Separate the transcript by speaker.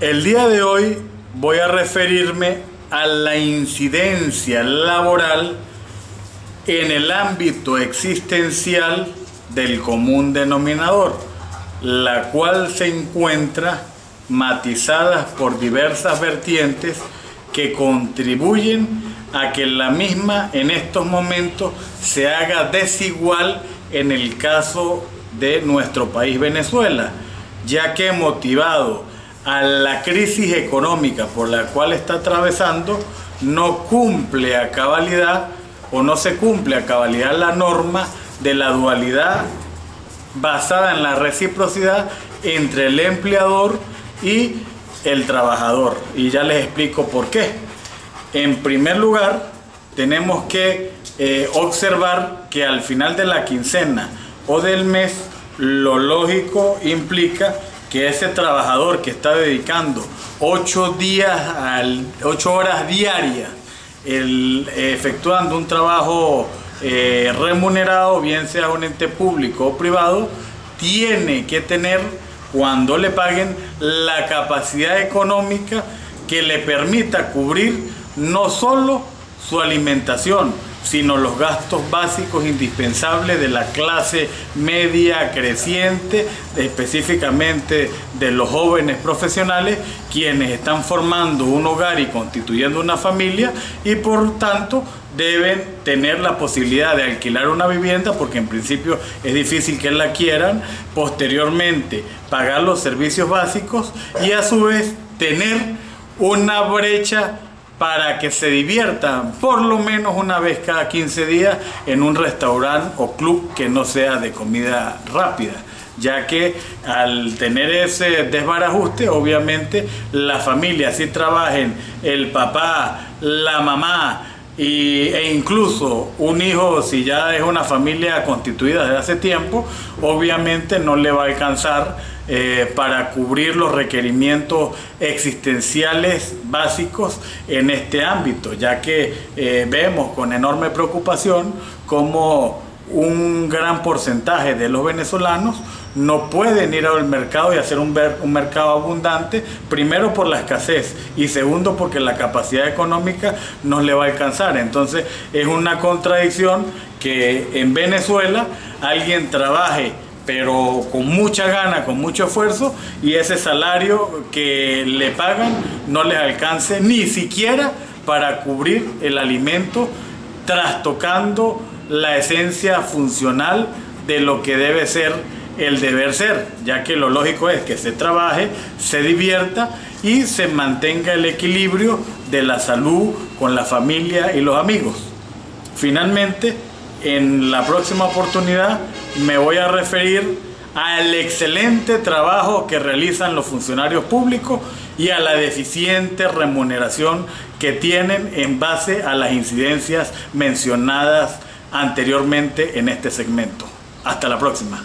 Speaker 1: El día de hoy voy a referirme a la incidencia laboral en el ámbito existencial del común denominador, la cual se encuentra matizada por diversas vertientes que contribuyen a que la misma en estos momentos se haga desigual en el caso de nuestro país Venezuela, ya que motivado a la crisis económica por la cual está atravesando, no cumple a cabalidad o no se cumple a cabalidad la norma de la dualidad basada en la reciprocidad entre el empleador y el trabajador. Y ya les explico por qué. En primer lugar, tenemos que eh, observar que al final de la quincena o del mes, lo lógico implica que ese trabajador que está dedicando 8 días, al, 8 horas diarias, efectuando un trabajo eh, remunerado, bien sea un ente público o privado, tiene que tener, cuando le paguen, la capacidad económica que le permita cubrir no solo su alimentación, sino los gastos básicos indispensables de la clase media creciente, específicamente de los jóvenes profesionales, quienes están formando un hogar y constituyendo una familia y por tanto deben tener la posibilidad de alquilar una vivienda porque en principio es difícil que la quieran, posteriormente pagar los servicios básicos y a su vez tener una brecha para que se diviertan por lo menos una vez cada 15 días en un restaurante o club que no sea de comida rápida ya que al tener ese desbarajuste, obviamente la familia, si trabajen el papá, la mamá, y, e incluso un hijo, si ya es una familia constituida desde hace tiempo, obviamente no le va a alcanzar eh, para cubrir los requerimientos existenciales básicos en este ámbito, ya que eh, vemos con enorme preocupación cómo un gran porcentaje de los venezolanos no pueden ir al mercado y hacer un, un, mercado abundante, primero por la escasez y segundo porque la capacidad económica no le va a alcanzar. Entonces es una contradicción que en Venezuela alguien trabaje pero con mucha gana, con mucho esfuerzo y ese salario que le pagan no les alcance ni siquiera para cubrir el alimento trastocando la esencia funcional de lo que debe ser el deber ser, ya que lo lógico es que se trabaje, se divierta y se mantenga el equilibrio de la salud con la familia y los amigos. Finalmente, en la próxima oportunidad me voy a referir al excelente trabajo que realizan los funcionarios públicos y a la deficiente remuneración que tienen en base a las incidencias mencionadas anteriormente en este segmento. Hasta la próxima.